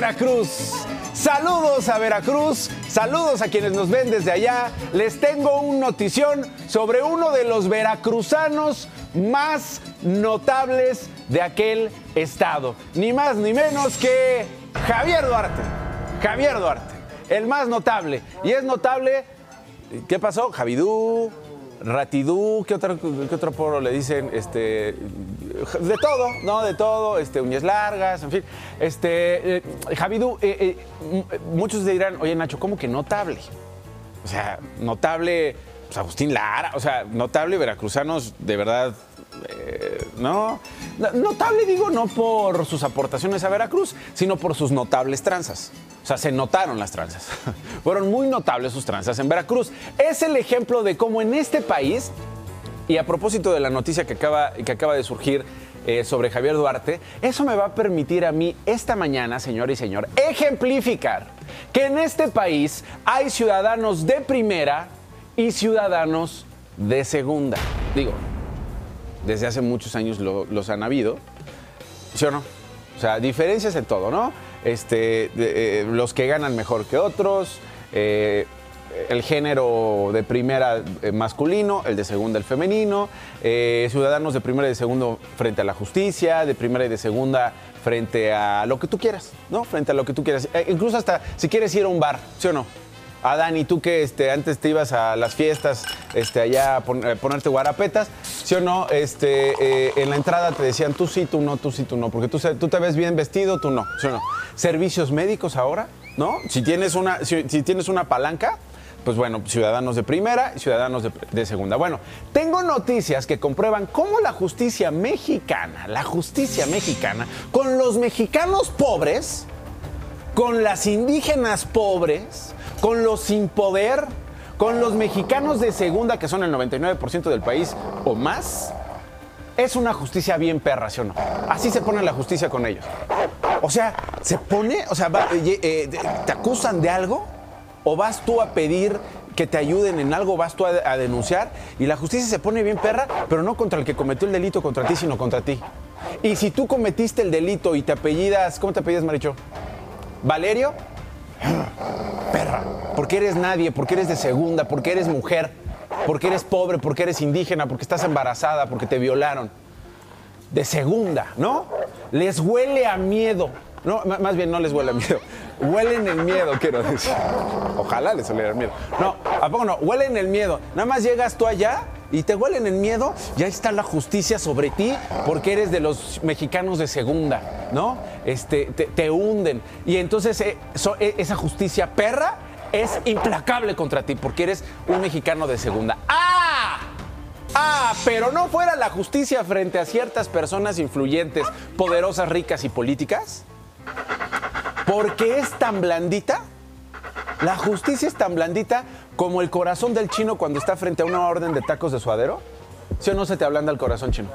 Veracruz. Saludos a Veracruz, saludos a quienes nos ven desde allá. Les tengo un notición sobre uno de los veracruzanos más notables de aquel estado. Ni más ni menos que Javier Duarte. Javier Duarte, el más notable. Y es notable, ¿qué pasó? Javidú, Ratidú, ¿qué otro, qué otro le dicen? Este, de todo, ¿no? De todo, este, uñas largas, en fin. Este, eh, eh, eh, muchos dirán, oye Nacho, ¿cómo que notable? O sea, notable, pues Agustín Lara, o sea, notable veracruzanos, de verdad, ¿no? Notable digo no por sus aportaciones a Veracruz, sino por sus notables tranzas. O sea, se notaron las tranzas. Fueron muy notables sus tranzas en Veracruz. Es el ejemplo de cómo en este país, y a propósito de la noticia que acaba, que acaba de surgir eh, sobre Javier Duarte, eso me va a permitir a mí esta mañana, señor y señor, ejemplificar que en este país hay ciudadanos de primera y ciudadanos de segunda. Digo, desde hace muchos años los han habido, ¿sí o no? O sea, diferencias en todo, ¿no? Este, eh, los que ganan mejor que otros, eh, el género de primera eh, masculino, el de segunda el femenino, ciudadanos de primera y de segundo frente a la justicia, de primera y de segunda frente a lo que tú quieras, ¿no? Frente a lo que tú quieras. incluso hasta si quieres ir a un bar, ¿sí o no? Ah, Dani, tú que este, antes te ibas a las fiestas este, allá a, ponerte guarapetas, ¿sí o no? Este, eh, en la entrada te decían tú sí, tú no, tú sí, tú no, porque tú, tú te ves bien vestido, tú no, ¿sí o no? Servicios médicos ahora, ¿no? Si tienes una, si, tienes una palanca, pues bueno, ciudadanos de primera y ciudadanos de, segunda. Bueno, tengo noticias que comprueban cómo la justicia mexicana, la justicia mexicana, con los mexicanos pobres, con las indígenas pobres, con los sin poder, con los mexicanos de segunda, que son el 99% del país o más, es una justicia bien perra, ¿sí o no? Así se pone la justicia con ellos. O sea, se pone, o sea, eh, eh, te acusan de algo o vas tú a pedir que te ayuden en algo, vas tú a, denunciar y la justicia se pone bien perra, pero no contra el que cometió el delito contra ti, sino contra ti. Y si tú cometiste el delito y te apellidas, ¿cómo te apellidas, Maricho? Valerio, perra, porque eres nadie, porque eres de segunda, porque eres mujer, porque eres pobre, porque eres indígena, porque estás embarazada, porque te violaron. De segunda, ¿no? Les huele a miedo. No, más bien no les huele a miedo. Huelen el miedo, quiero decir. Ojalá les oliera el miedo. No, ¿a poco no? Huelen el miedo. Nada más llegas tú allá y te huelen el miedo, ya está la justicia sobre ti porque eres de los mexicanos de segunda, ¿no? Este, te, hunden. Y entonces eh, eh, esa justicia perra es implacable contra ti porque eres un mexicano de segunda. ¡Ah! Ah, pero no fuera la justicia frente a ciertas personas influyentes, poderosas, ricas y políticas. Porque es tan blandita. La justicia es tan blandita como el corazón del chino cuando está frente a una orden de tacos de suadero. ¿Sí o no se te ablanda el corazón chino?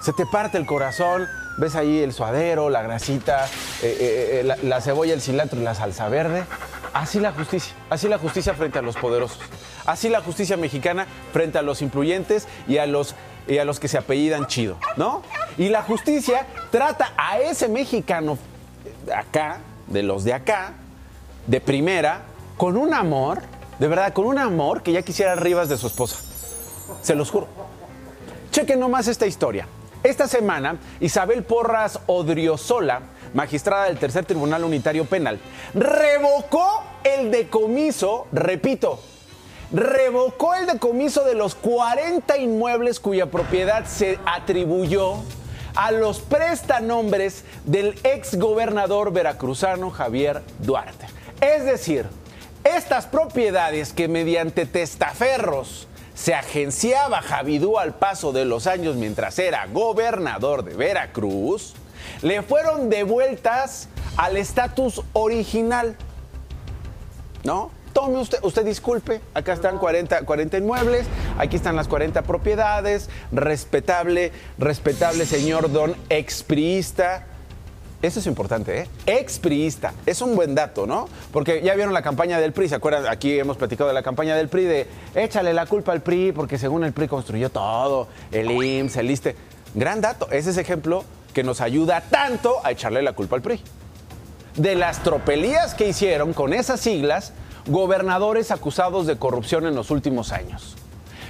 Se te parte el corazón, ves ahí el suadero, la grasita, eh, eh, eh, la, cebolla, el cilantro y la salsa verde. Así la justicia, así la justicia frente a los poderosos. Así la justicia mexicana frente a los influyentes y a los, y a los que se apellidan chido, ¿no? Y la justicia trata a ese mexicano acá, de los de acá, de primera, con un amor de verdad, con un amor que ya quisiera Rivas de su esposa. Se los juro. Chequen nomás esta historia. Esta semana, Isabel Porras Odriozola, magistrada del Tercer Tribunal Unitario Penal, revocó el decomiso, repito, revocó el decomiso de los 40 inmuebles cuya propiedad se atribuyó a los prestanombres del ex gobernador veracruzano Javier Duarte. Es decir, estas propiedades que mediante testaferros se agenciaba Javidú al paso de los años mientras era gobernador de Veracruz, le fueron devueltas al estatus original. ¿No? Tome usted, usted disculpe, acá están 40, 40 inmuebles, aquí están las 40 propiedades, respetable, respetable señor don expriista, eso es importante, ¿eh? Expriista. Es un buen dato, ¿no? Porque ya vieron la campaña del PRI, ¿se acuerdan? Aquí hemos platicado de la campaña del PRI de échale la culpa al PRI porque según el PRI construyó todo, el IMSS, el ISTE. Gran dato. Ese es ejemplo que nos ayuda tanto a echarle la culpa al PRI. de las tropelías que hicieron con esas siglas gobernadores acusados de corrupción en los últimos años.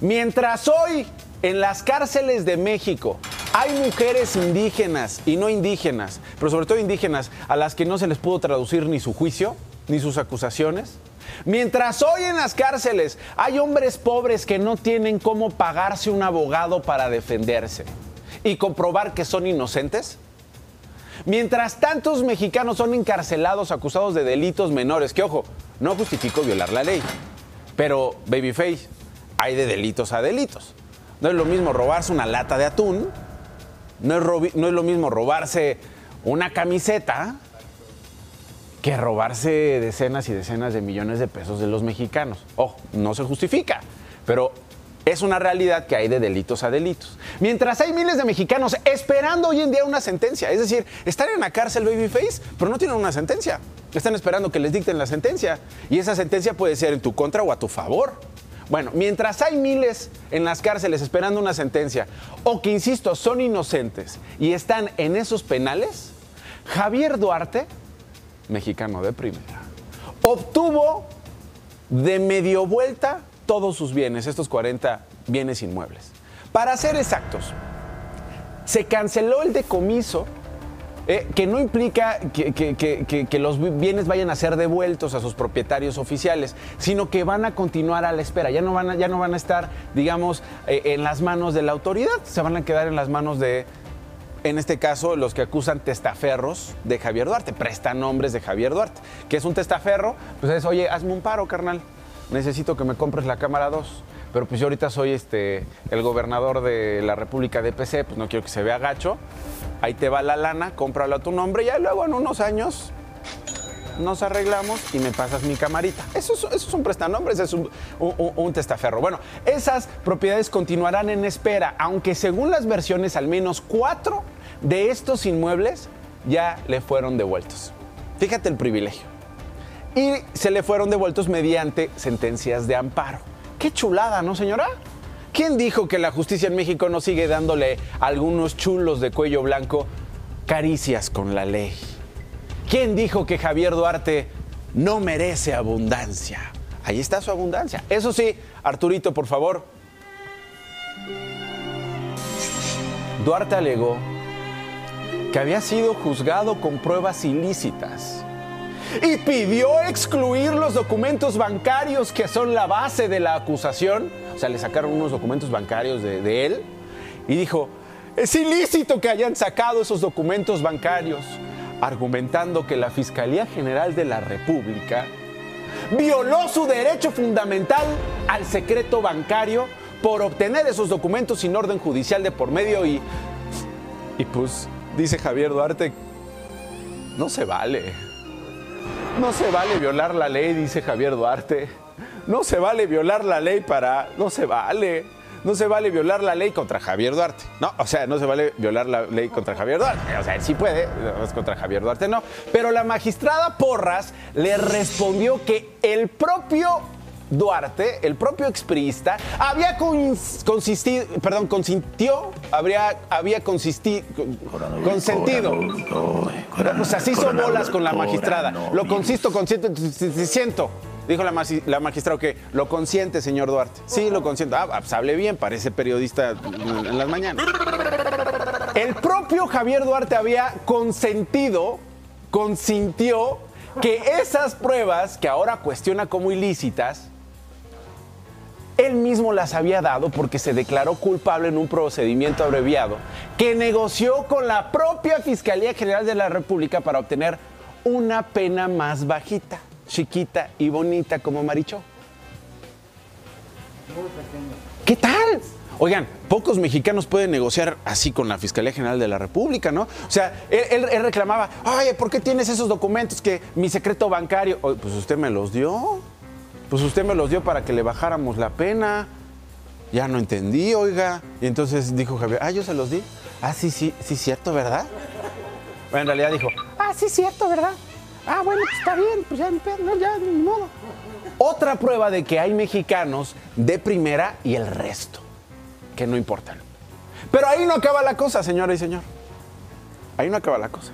Mientras hoy en las cárceles de México hay mujeres indígenas y no indígenas, pero sobre todo indígenas a las que no se les pudo traducir ni su juicio, ni sus acusaciones. Mientras hoy en las cárceles hay hombres pobres que no tienen cómo pagarse un abogado para defenderse y comprobar que son inocentes. Mientras tantos mexicanos son encarcelados acusados de delitos menores, que ojo, no justifico violar la ley, pero babyface, hay de delitos a delitos. No es lo mismo robarse una lata de atún, no es, no es lo mismo robarse una camiseta que robarse decenas y decenas de millones de pesos de los mexicanos. Ojo, no se justifica, pero es una realidad que hay de delitos a delitos. Mientras hay miles de mexicanos esperando hoy en día una sentencia, es decir, están en la cárcel babyface, pero no tienen una sentencia. Están esperando que les dicten la sentencia y esa sentencia puede ser en tu contra o a tu favor. Bueno, mientras hay miles en las cárceles esperando una sentencia o que, insisto, son inocentes y están en esos penales, Javier Duarte, mexicano de primera, obtuvo de medio vuelta todos sus bienes, estos 40 bienes inmuebles. Para ser exactos, se canceló el decomiso, eh, que no implica que, los bienes vayan a ser devueltos a sus propietarios oficiales, sino que van a continuar a la espera, ya no van a, ya no van a estar, digamos, eh, en las manos de la autoridad, se van a quedar en las manos de, en este caso, los que acusan testaferros de Javier Duarte, prestan nombres de Javier Duarte. que es un testaferro? Pues es, oye, hazme un paro, carnal necesito que me compres la cámara 2. Pero pues yo ahorita soy este, el gobernador de la República de PC, pues no quiero que se vea gacho. Ahí te va la lana, cómpralo a tu nombre y ya luego en unos años nos arreglamos y me pasas mi camarita. Eso es, eso es un prestanombres, es un, un, testaferro. Bueno, esas propiedades continuarán en espera, aunque según las versiones, al menos cuatro de estos inmuebles ya le fueron devueltos. Fíjate el privilegio y se le fueron devueltos mediante sentencias de amparo. Qué chulada, ¿no, señora? ¿Quién dijo que la justicia en México no sigue dándole a algunos chulos de cuello blanco caricias con la ley? ¿Quién dijo que Javier Duarte no merece abundancia? Ahí está su abundancia. Eso sí, Arturito, por favor. Duarte alegó que había sido juzgado con pruebas ilícitas y pidió excluir los documentos bancarios que son la base de la acusación. O sea, le sacaron unos documentos bancarios de, él y dijo, es ilícito que hayan sacado esos documentos bancarios, argumentando que la Fiscalía General de la República violó su derecho fundamental al secreto bancario por obtener esos documentos sin orden judicial de por medio y, y pues, dice Javier Duarte, no se vale. No se vale violar la ley, dice Javier Duarte. No se vale violar la ley para... No se vale. No se vale violar la ley contra Javier Duarte. No, o sea, no se vale violar la ley contra Javier Duarte. O sea, él sí puede, es contra Javier Duarte no. Pero la magistrada Porras le respondió que el propio Duarte, el propio expriista, había consistido, perdón, consintió, habría, había consistido, consentido. Pues así son bolas con la magistrada. Lo consisto, consiento, siento. Dijo la, la magistrada que lo consiente, señor Duarte. Sí, lo consiento. Ah, pues hable bien, parece periodista en las mañanas. El propio Javier Duarte había consentido, consintió que esas pruebas que ahora cuestiona como ilícitas, las había dado porque se declaró culpable en un procedimiento abreviado que negoció con la propia Fiscalía General de la República para obtener una pena más bajita, chiquita y bonita como Marichó. ¿Qué tal? Oigan, pocos mexicanos pueden negociar así con la Fiscalía General de la República, ¿no? O sea, él, reclamaba, oye, ¿por qué tienes esos documentos que mi secreto bancario? pues usted me los dio pues usted me los dio para que le bajáramos la pena. Ya no entendí, oiga. Y entonces dijo Javier, ah, yo se los di. Ah, sí, sí, sí, cierto, ¿verdad? Bueno, en realidad dijo, ah, sí, cierto, ¿verdad? Ah, bueno, pues está bien, pues ya, no, ya, ni modo. Otra prueba de que hay mexicanos de primera y el resto, que no importan. Pero ahí no acaba la cosa, señora y señor. Ahí no acaba la cosa.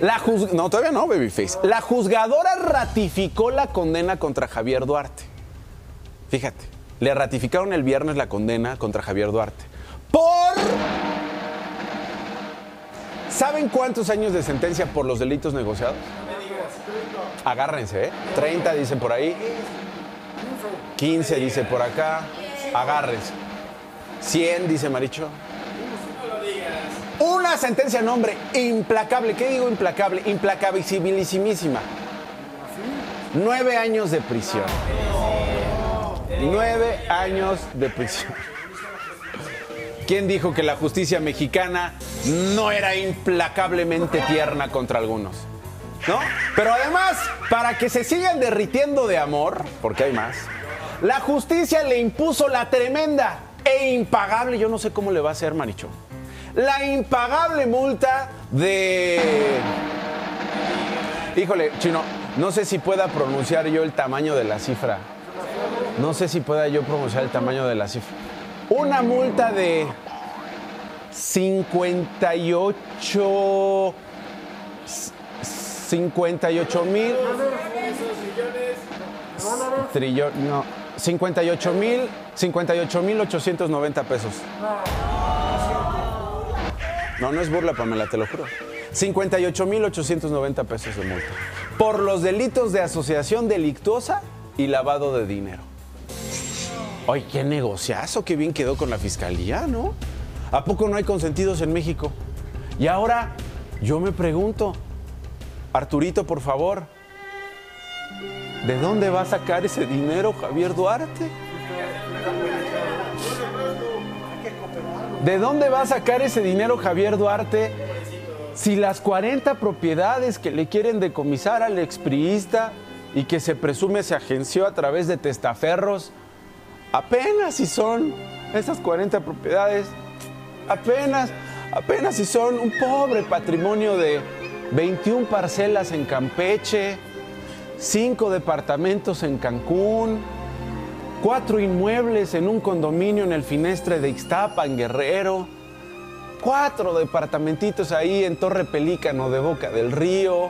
La no, todavía no, Babyface. La juzgadora ratificó la condena contra Javier Duarte. Fíjate, le ratificaron el viernes la condena contra Javier Duarte. Por... ¿Saben cuántos años de sentencia por los delitos negociados? Agárrense, ¿eh? 30 dicen por ahí. 15 dice por acá. Agárrense. 100 dice Maricho. Una sentencia, nombre, implacable. ¿Qué digo implacable? Implacabilísimísima. Nueve años de prisión. Nueve años de prisión. ¿Quién dijo que la justicia mexicana no era implacablemente tierna contra algunos? ¿No? Pero además, para que se sigan derritiendo de amor, porque hay más, la justicia le impuso la tremenda e impagable, yo no sé cómo le va a hacer, Maricho, la impagable multa de... Híjole, chino, no sé si pueda pronunciar yo el tamaño de la cifra. No sé si pueda yo pronunciar el tamaño de la cifra. Una multa de 58 58 mil trillón, no, 58 mil 58 mil 890 pesos. No, no es burla, Pamela, te lo juro. 58 mil 890 pesos de multa. Por los delitos de asociación delictuosa y lavado de dinero. Ay, qué negociazo, qué bien quedó con la fiscalía, ¿no? ¿A poco no hay consentidos en México? Y ahora yo me pregunto, Arturito, por favor, ¿de dónde va a sacar ese dinero Javier Duarte? ¿De dónde va a sacar ese dinero Javier Duarte si las 40 propiedades que le quieren decomisar al expriista y que se presume se agenció a través de testaferros, apenas si son esas 40 propiedades, apenas, apenas si son un pobre patrimonio de 21 parcelas en Campeche, 5 departamentos en Cancún, cuatro inmuebles en un condominio en el Finestre de Ixtapa, en Guerrero, cuatro departamentitos ahí en Torre Pelícano de Boca del Río,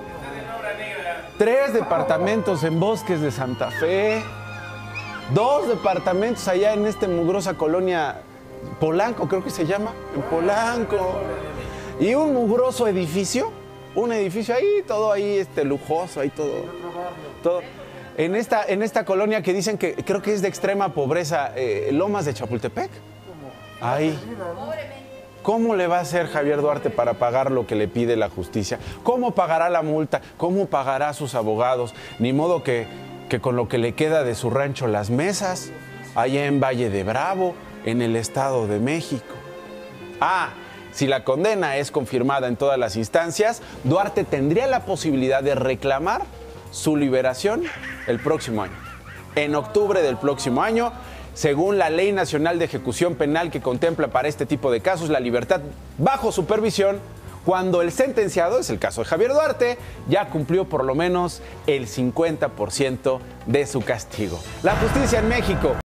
tres departamentos en Bosques de Santa Fe, dos departamentos allá en esta mugrosa colonia Polanco, creo que se llama, en Polanco, y un mugroso edificio, un edificio ahí, todo ahí este, lujoso, ahí todo, todo. En esta, en esta colonia que dicen que creo que es de extrema pobreza, eh, Lomas de Chapultepec. Ahí. ¿Cómo le va a hacer Javier Duarte para pagar lo que le pide la justicia? ¿Cómo pagará la multa? ¿Cómo pagará a sus abogados? Ni modo que, que con lo que le queda de su rancho Las Mesas, allá en Valle de Bravo, en el Estado de México. Ah, si la condena es confirmada en todas las instancias, Duarte tendría la posibilidad de reclamar su liberación el próximo año. En octubre del próximo año, según la Ley Nacional de Ejecución Penal que contempla para este tipo de casos la libertad bajo supervisión, cuando el sentenciado, es el caso de Javier Duarte, ya cumplió por lo menos el 50% de su castigo. La justicia en México